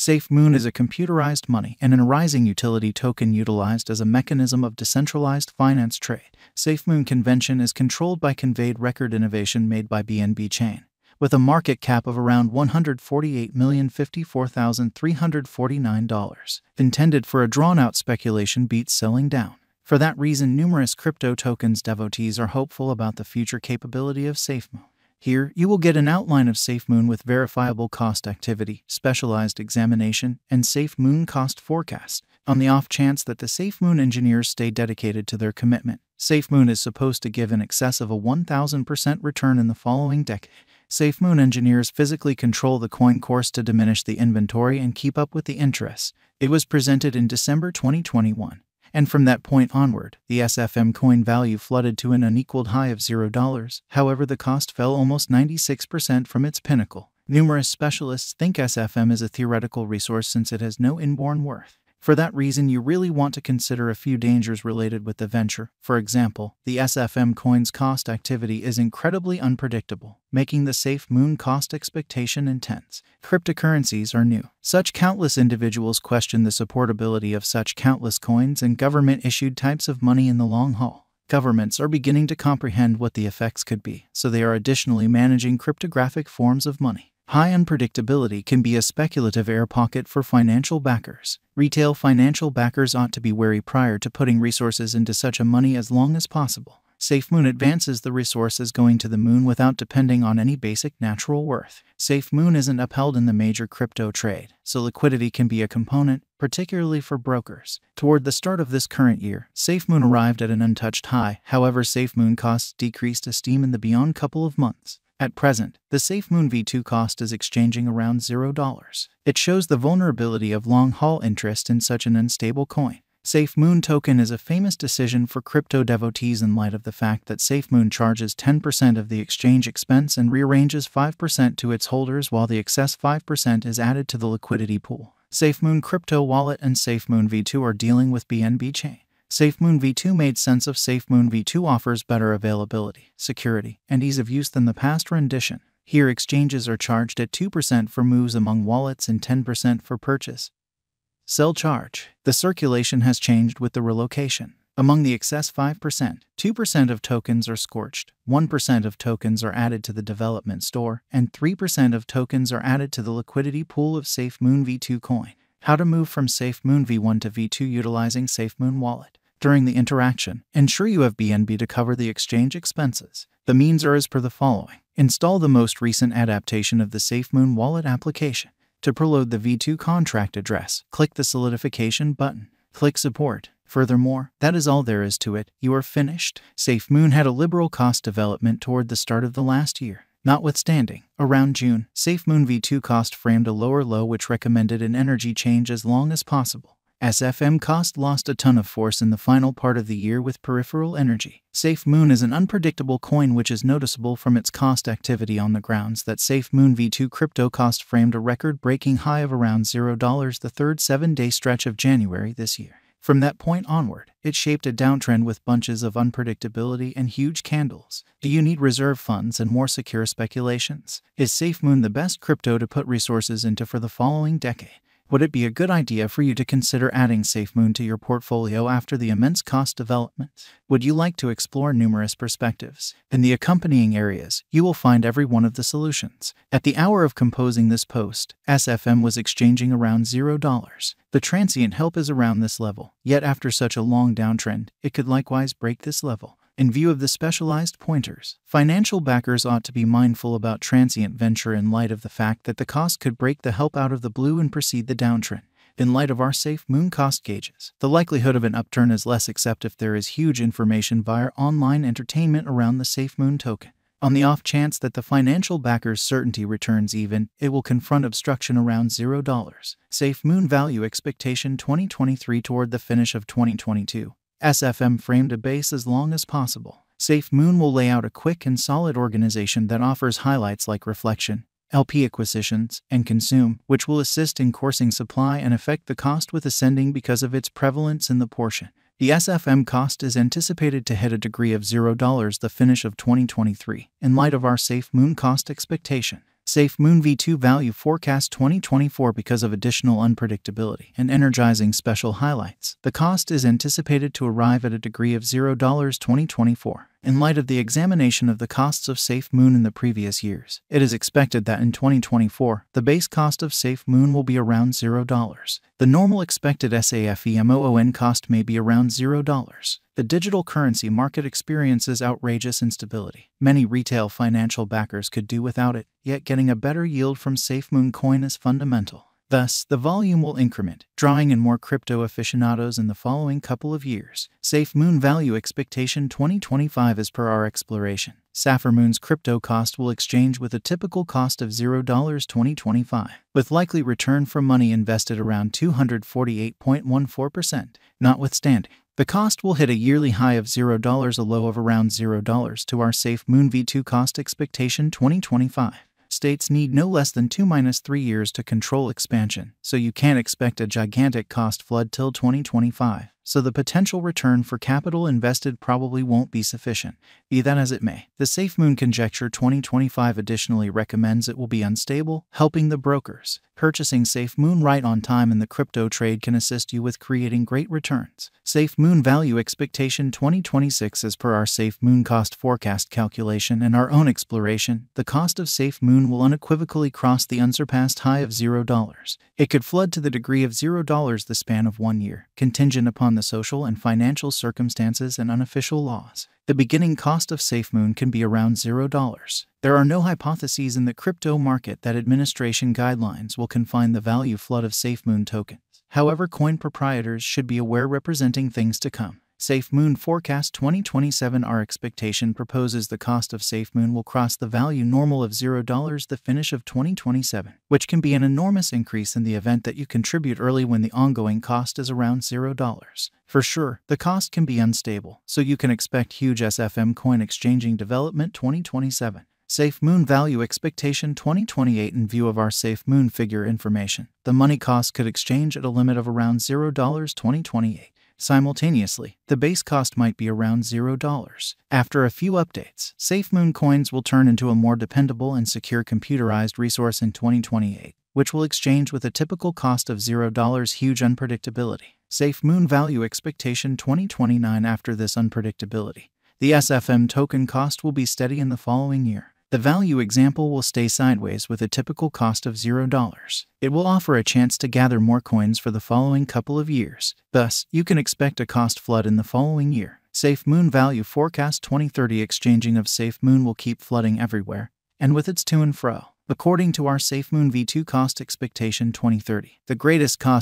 SafeMoon is a computerized money and an rising utility token utilized as a mechanism of decentralized finance trade. SafeMoon convention is controlled by conveyed record innovation made by BNB Chain with a market cap of around $148,054,349. Intended for a drawn out speculation beats selling down. For that reason, numerous crypto tokens devotees are hopeful about the future capability of SafeMoon. Here, you will get an outline of SafeMoon with verifiable cost activity, specialized examination, and SafeMoon cost forecast. On the off chance that the SafeMoon engineers stay dedicated to their commitment, SafeMoon is supposed to give in excess of a 1000% return in the following decade. SafeMoon engineers physically control the coin course to diminish the inventory and keep up with the interest. It was presented in December 2021 and from that point onward, the SFM coin value flooded to an unequaled high of $0. However, the cost fell almost 96% from its pinnacle. Numerous specialists think SFM is a theoretical resource since it has no inborn worth. For that reason, you really want to consider a few dangers related with the venture. For example, the SFM coin's cost activity is incredibly unpredictable, making the safe moon cost expectation intense. Cryptocurrencies are new. Such countless individuals question the supportability of such countless coins and government issued types of money in the long haul. Governments are beginning to comprehend what the effects could be, so they are additionally managing cryptographic forms of money. High unpredictability can be a speculative air pocket for financial backers. Retail financial backers ought to be wary prior to putting resources into such a money as long as possible. SafeMoon advances the resources going to the moon without depending on any basic natural worth. SafeMoon isn't upheld in the major crypto trade, so liquidity can be a component, particularly for brokers. Toward the start of this current year, SafeMoon arrived at an untouched high, however, SafeMoon costs decreased esteem in the beyond couple of months. At present, the SafeMoon V2 cost is exchanging around $0. It shows the vulnerability of long haul interest in such an unstable coin. SafeMoon token is a famous decision for crypto devotees in light of the fact that SafeMoon charges 10% of the exchange expense and rearranges 5% to its holders while the excess 5% is added to the liquidity pool. SafeMoon Crypto Wallet and SafeMoon V2 are dealing with BNB Chain. SafeMoon V2 made sense of SafeMoon V2 offers better availability, security, and ease of use than the past rendition. Here, exchanges are charged at 2% for moves among wallets and 10% for purchase. Sell charge. The circulation has changed with the relocation. Among the excess 5%, 2% of tokens are scorched, 1% of tokens are added to the development store, and 3% of tokens are added to the liquidity pool of SafeMoon V2 coin. How to move from SafeMoon V1 to V2 utilizing SafeMoon Wallet. During the interaction, ensure you have BNB to cover the exchange expenses. The means are as per the following. Install the most recent adaptation of the SafeMoon wallet application. To preload the V2 contract address, click the solidification button. Click support. Furthermore, that is all there is to it. You are finished. SafeMoon had a liberal cost development toward the start of the last year. Notwithstanding, around June, SafeMoon V2 cost framed a lower low which recommended an energy change as long as possible. SFM cost lost a ton of force in the final part of the year with peripheral energy. SafeMoon is an unpredictable coin which is noticeable from its cost activity on the grounds that SafeMoon V2 crypto cost framed a record breaking high of around $0 the third seven day stretch of January this year. From that point onward, it shaped a downtrend with bunches of unpredictability and huge candles. Do you need reserve funds and more secure speculations? Is SafeMoon the best crypto to put resources into for the following decade? Would it be a good idea for you to consider adding SafeMoon to your portfolio after the immense cost development? Would you like to explore numerous perspectives? In the accompanying areas, you will find every one of the solutions. At the hour of composing this post, SFM was exchanging around $0. The transient help is around this level, yet after such a long downtrend, it could likewise break this level. In view of the specialized pointers, financial backers ought to be mindful about transient venture in light of the fact that the cost could break the help out of the blue and precede the downtrend. In light of our safe moon cost gauges, the likelihood of an upturn is less except if there is huge information via online entertainment around the safe moon token. On the off chance that the financial backer's certainty returns even, it will confront obstruction around $0. Safe Moon Value Expectation 2023 toward the finish of 2022. SFM framed a base as long as possible. SafeMoon will lay out a quick and solid organization that offers highlights like reflection, LP acquisitions, and consume, which will assist in coursing supply and affect the cost with ascending because of its prevalence in the portion. The SFM cost is anticipated to hit a degree of $0 the finish of 2023, in light of our safe moon cost expectation. Safe Moon V2 Value Forecast 2024 because of additional unpredictability and energizing special highlights. The cost is anticipated to arrive at a degree of $0 2024. In light of the examination of the costs of Safe Moon in the previous years, it is expected that in 2024, the base cost of Safe Moon will be around $0. The normal expected SAFEMOON cost may be around $0. The digital currency market experiences outrageous instability. Many retail financial backers could do without it, yet getting a better yield from SafeMoon coin is fundamental. Thus, the volume will increment, drawing in more crypto aficionados in the following couple of years. Safe Moon Value Expectation 2025 is per our exploration. SafeMoon's crypto cost will exchange with a typical cost of $0 2025, with likely return for money invested around 248.14%. Notwithstanding, the cost will hit a yearly high of $0, a low of around $0 to our Safe Moon V2 cost expectation 2025 states need no less than 2 minus 3 years to control expansion, so you can't expect a gigantic cost flood till 2025 so the potential return for capital invested probably won't be sufficient. Be that as it may, the SafeMoon Conjecture 2025 additionally recommends it will be unstable, helping the brokers. Purchasing SafeMoon right on time in the crypto trade can assist you with creating great returns. SafeMoon Value Expectation 2026 As per our SafeMoon cost forecast calculation and our own exploration, the cost of SafeMoon will unequivocally cross the unsurpassed high of $0. It could flood to the degree of $0 the span of one year, contingent upon the the social and financial circumstances and unofficial laws. The beginning cost of SafeMoon can be around $0. There are no hypotheses in the crypto market that administration guidelines will confine the value flood of SafeMoon tokens. However, coin proprietors should be aware representing things to come. SafeMoon Forecast 2027 Our expectation proposes the cost of SafeMoon will cross the value normal of $0 the finish of 2027, which can be an enormous increase in the event that you contribute early when the ongoing cost is around $0. For sure, the cost can be unstable, so you can expect huge SFM coin exchanging development 2027. Safe Moon Value Expectation 2028 In view of our Safe Moon figure information, the money cost could exchange at a limit of around $0 2028. Simultaneously, the base cost might be around $0. After a few updates, SafeMoon coins will turn into a more dependable and secure computerized resource in 2028, which will exchange with a typical cost of $0 huge unpredictability. SafeMoon Value Expectation 2029 After this unpredictability, the SFM token cost will be steady in the following year. The value example will stay sideways with a typical cost of $0. It will offer a chance to gather more coins for the following couple of years. Thus, you can expect a cost flood in the following year. Safe Moon Value Forecast 2030 Exchanging of Safe Moon will keep flooding everywhere, and with its to and fro. According to our SafeMoon V2 cost expectation 2030, the greatest cost